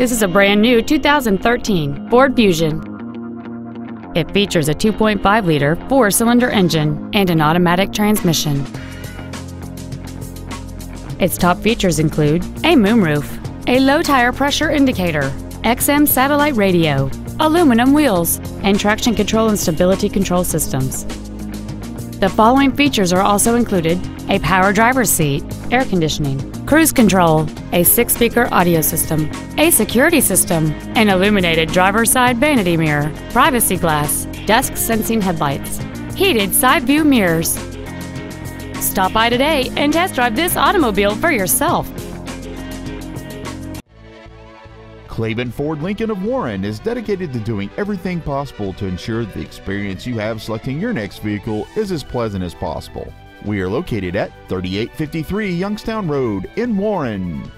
This is a brand new 2013 Ford Fusion. It features a 2.5-liter four-cylinder engine and an automatic transmission. Its top features include a moonroof, a low tire pressure indicator, XM satellite radio, aluminum wheels, and traction control and stability control systems. The following features are also included a power driver's seat, air conditioning, cruise control, a six speaker audio system, a security system, an illuminated driver's side vanity mirror, privacy glass, dusk sensing headlights, heated side view mirrors. Stop by today and test drive this automobile for yourself. Klaben Ford Lincoln of Warren is dedicated to doing everything possible to ensure the experience you have selecting your next vehicle is as pleasant as possible. We are located at 3853 Youngstown Road in Warren.